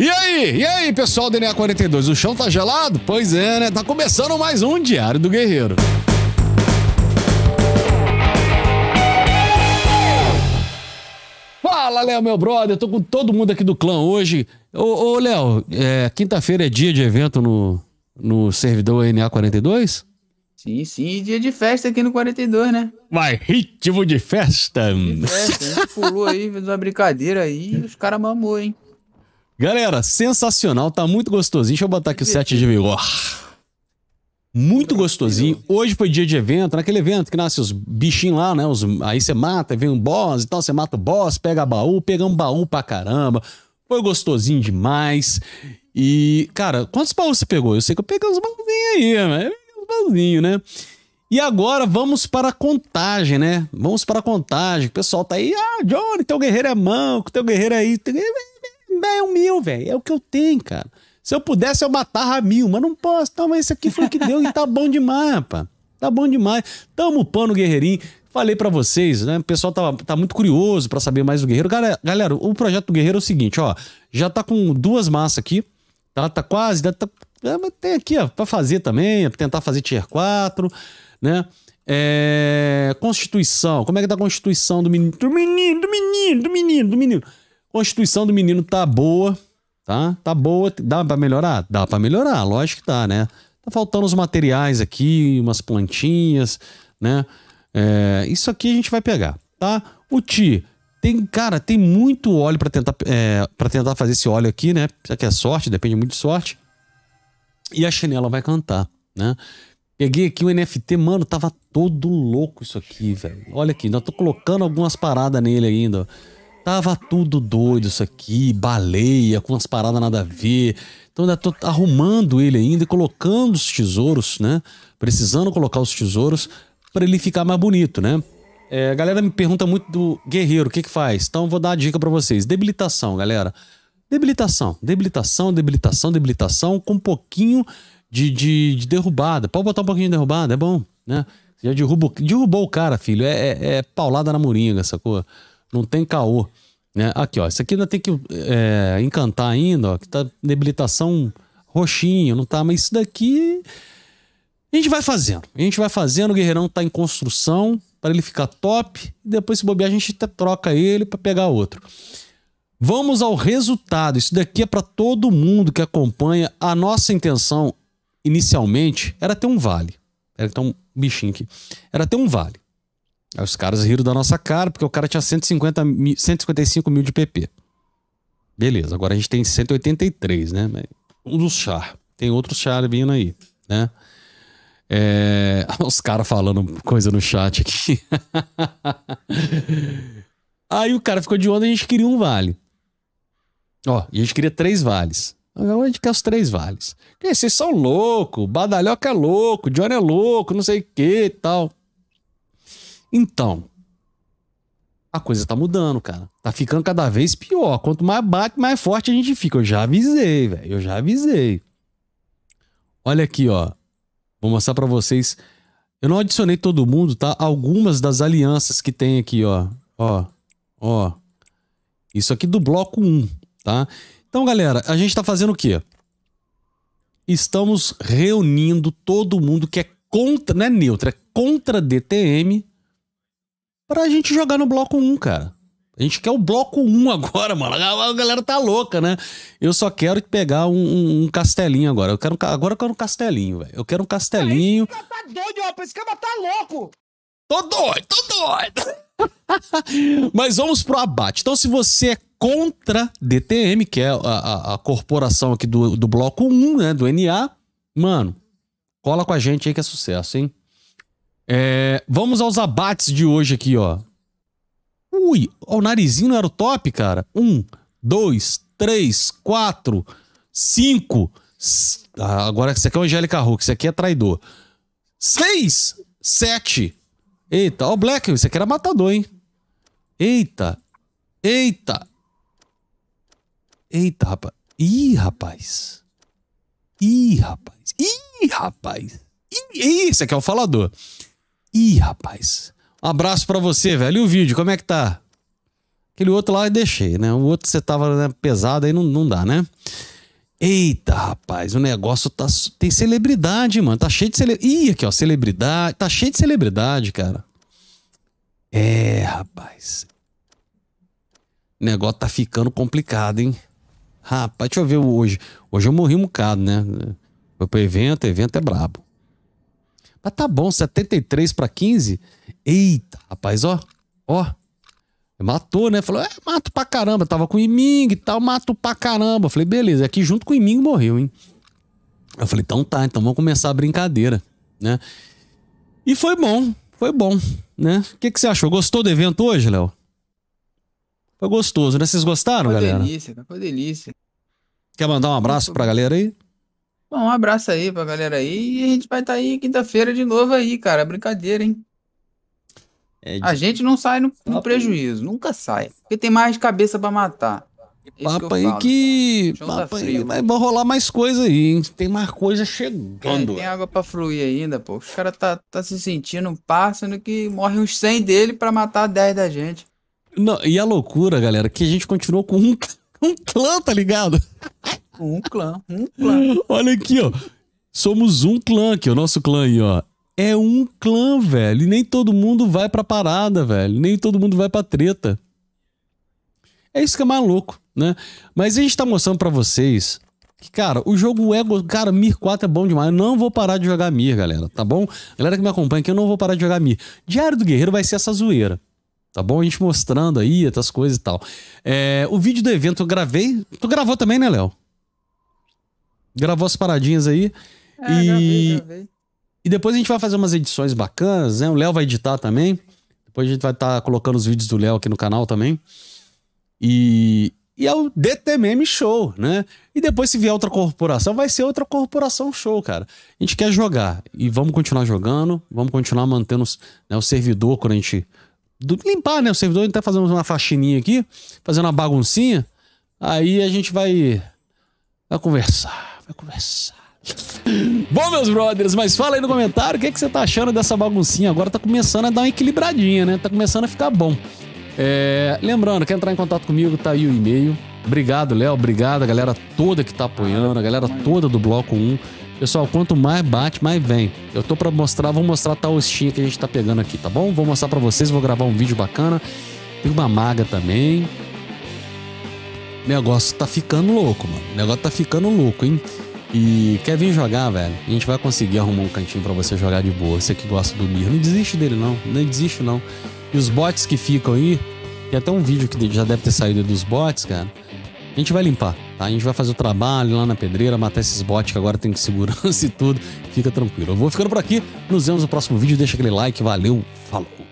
E aí, e aí, pessoal do DNA 42, o chão tá gelado? Pois é, né? Tá começando mais um Diário do Guerreiro. Fala, Léo, meu brother. Tô com todo mundo aqui do clã hoje. Ô, ô Léo, é, quinta-feira é dia de evento no, no servidor NA42? Sim, sim, dia de festa aqui no 42, né? Vai, ritmo de festa. De festa, a gente pulou aí, fez uma brincadeira aí e os caras mamou, hein? Galera, sensacional, tá muito gostosinho. Deixa eu botar aqui o set de vigor. Muito gostosinho. Hoje foi dia de evento, naquele evento que nasce os bichinhos lá, né? Os, aí você mata, vem um boss e tal, você mata o boss, pega baú, pega um baú pra caramba. Foi gostosinho demais. E, cara, quantos baús você pegou? Eu sei que eu peguei uns baúzinhos aí, mas uns baúzinhos, né? E agora vamos para a contagem, né? Vamos para a contagem. O pessoal tá aí, ah, Johnny, teu guerreiro é manco, teu guerreiro aí. Teu é o meu, velho. É o que eu tenho, cara. Se eu pudesse, eu matava mil, mas não posso. Então, mas esse aqui foi o que deu e tá bom demais, rapaz. Tá bom demais. Tamo pano, guerreirinho. Falei para vocês, né? O pessoal tá, tá muito curioso para saber mais do Guerreiro. Galera, galera, o projeto do Guerreiro é o seguinte, ó. Já tá com duas massas aqui. Tá, tá quase. Tá, tem aqui, ó, pra fazer também, pra tentar fazer tier 4, né? É, Constituição. Como é que tá a Constituição do menino? Do menino, do menino, do menino, do menino. Constituição do menino tá boa, tá? Tá boa. Dá para melhorar? Dá para melhorar, lógico que tá, né? Tá faltando os materiais aqui, umas plantinhas, né? É, isso aqui a gente vai pegar, tá? O Ti, tem, cara, tem muito óleo para tentar, é, para tentar fazer esse óleo aqui, né? Isso aqui é sorte, depende muito de sorte. E a chinela vai cantar, né? Peguei aqui o NFT, mano, tava todo louco isso aqui, velho. Olha aqui, ainda tô colocando algumas paradas nele ainda, ó. Tava tudo doido isso aqui, baleia, com umas paradas nada a ver. Então ainda tô arrumando ele ainda e colocando os tesouros, né? Precisando colocar os tesouros para ele ficar mais bonito, né? É, a galera me pergunta muito do guerreiro, o que que faz? Então vou dar a dica para vocês. Debilitação, galera. Debilitação, debilitação, debilitação, debilitação, com um pouquinho de, de, de derrubada. Pode botar um pouquinho de derrubada, é bom, né? Já derrubou, derrubou o cara, filho. É, é, é paulada na moringa, sacou? Não tem caô. Né? Aqui, ó. Isso aqui ainda tem que é, encantar ainda, ó. Que tá debilitação roxinho, não tá? Mas isso daqui. A gente vai fazendo. A gente vai fazendo, o guerreirão tá em construção para ele ficar top. Depois, se bobear, a gente troca ele para pegar outro. Vamos ao resultado. Isso daqui é para todo mundo que acompanha. A nossa intenção, inicialmente, era ter um vale. Era ter um bichinho aqui. Era ter um vale. Aí os caras riram da nossa cara, porque o cara tinha 150 mil, 155 mil de PP. Beleza, agora a gente tem 183, né? Um dos char. Tem outros char vindo aí, né? É... Os caras falando coisa no chat aqui. aí o cara ficou de onda e a gente queria um vale. Ó, e a gente queria três vales. Agora a gente quer os três vales. Vocês são loucos, Badalhoca é louco, Johnny é louco, não sei o que e tal. Então, a coisa tá mudando, cara. Tá ficando cada vez pior. Quanto mais bate, mais forte a gente fica. Eu já avisei, velho. Eu já avisei. Olha aqui, ó. Vou mostrar para vocês. Eu não adicionei todo mundo, tá? Algumas das alianças que tem aqui, ó. Ó. Ó. Isso aqui do bloco 1, tá? Então, galera, a gente tá fazendo o quê? Estamos reunindo todo mundo que é contra, não é neutro, é contra DTM pra gente jogar no bloco 1, cara. A gente quer o bloco 1 agora, mano. A galera tá louca, né? Eu só quero pegar um, um, um castelinho agora. Eu quero, agora eu quero um castelinho, velho. Eu quero um castelinho. Esse tá doido, rapaz. Esse cara tá louco. Tô doido, tô doido. Mas vamos pro abate. Então, se você é contra DTM, que é a, a, a corporação aqui do, do bloco 1, né? Do NA, mano, cola com a gente aí que é sucesso, hein? É, vamos aos abates de hoje aqui, ó. Ui, o narizinho era o top, cara? Um, dois, três, quatro, cinco. Ah, agora, isso aqui é o Angélica Hulk, isso aqui é traidor. Seis, sete. Eita, ó, o Black, isso aqui era matador, hein? Eita, eita. Eita, rapaz. Ih, rapaz. Ih, rapaz. Ih, rapaz. Ih, esse aqui é o falador. Ih, rapaz. Um abraço para você, velho. E o vídeo, como é que tá? Aquele outro lá eu deixei, né? O outro você tava né, pesado aí não, não dá, né? Eita, rapaz, o negócio tá. Tem celebridade, mano. Tá cheio de celebridade. Ih, aqui, ó, celebridade. Tá cheio de celebridade, cara. É, rapaz. O negócio tá ficando complicado, hein? Rapaz, deixa eu ver hoje. Hoje eu morri um bocado, né? Foi pro evento, evento é brabo. Mas tá bom, 73 para 15. Eita, rapaz, ó. Ó. Matou, né? Falou, é, mato pra caramba. Tava com o Iming e tal, mato pra caramba. Falei, beleza. Aqui junto com o Iming morreu, hein? Eu falei, então tá, então vamos começar a brincadeira, né? E foi bom, foi bom, né? O que, que você achou? Gostou do evento hoje, Léo? Foi gostoso, né? Vocês gostaram, Foi galera? delícia, foi delícia. Quer mandar um abraço pra galera aí? Bom, um abraço aí pra galera aí. E a gente vai estar aí quinta-feira de novo aí, cara. Brincadeira, hein? É A gente não sai no, no prejuízo, nunca sai. Porque tem mais cabeça pra matar. É Papo eu aí falo. que. Tá aí, frio. vai rolar mais coisa aí, hein? Tem mais coisa É, chegando. tem água pra fluir ainda, pô. Os caras tá, tá se sentindo um pássaro que morre uns 100 dele pra matar 10 da gente. Não, e a loucura, galera, que a gente continuou com um, um clã, tá ligado? Um clã, um clã. Olha aqui, ó. Somos um clã aqui, o nosso clã aí, ó. É um clã, velho. E nem todo mundo vai pra parada, velho. Nem todo mundo vai pra treta. É isso que é mais louco, né? Mas a gente tá mostrando pra vocês que, cara, o jogo é. Cara, Mir 4 é bom demais. Eu não vou parar de jogar Mir, galera, tá bom? Galera que me acompanha aqui, eu não vou parar de jogar Mir. Diário do Guerreiro vai ser essa zoeira. Tá bom? A gente mostrando aí essas coisas e tal. É, o vídeo do evento eu gravei. Tu gravou também, né, Léo? Gravou as paradinhas aí. É, E- gravei, gravei. E depois a gente vai fazer umas edições bacanas, né? O Léo vai editar também. Depois a gente vai estar colocando os vídeos do Léo aqui no canal também. E, e é o DTMM Show, né? E depois, se vier outra corporação, vai ser outra corporação show, cara. A gente quer jogar. E vamos continuar jogando, vamos continuar mantendo né, o servidor quando a gente. do- limpar, né? O servidor, a gente tá fazendo uma faxininha aqui, fazendo uma baguncinha. Aí a gente vai. Vai conversar, vai conversar. Bom, meus brothers, mas fala aí no comentário o que, que você tá achando dessa baguncinha. Agora tá começando a dar uma equilibradinha, né? Tá começando a ficar bom. É, lembrando, quer entrar em contato comigo, tá aí o e-mail. Obrigado, Léo. Obrigado, a galera toda que tá apoiando, a galera toda do Bloco 1. Pessoal, quanto mais bate, mais vem. Eu tô pra mostrar, vou mostrar tal hostinha que a gente tá pegando aqui, tá bom? Vou mostrar pra vocês, vou gravar um vídeo bacana. Tem uma maga também. Negócio tá ficando louco, mano. O negócio tá ficando louco, hein? E quer vir jogar, velho? A gente vai conseguir arrumar um cantinho pra você jogar de boa. Você que gosta do Mir. Não desiste dele, não. Não desiste, não. E os bots que ficam aí, tem até um vídeo que já deve ter saído dos bots, cara. A gente vai limpar, tá? A gente vai fazer o trabalho lá na pedreira, matar esses bots que agora tem segurança e tudo. Fica tranquilo. Eu vou ficando por aqui. Nos vemos no próximo vídeo. Deixa aquele like. Valeu. Falou.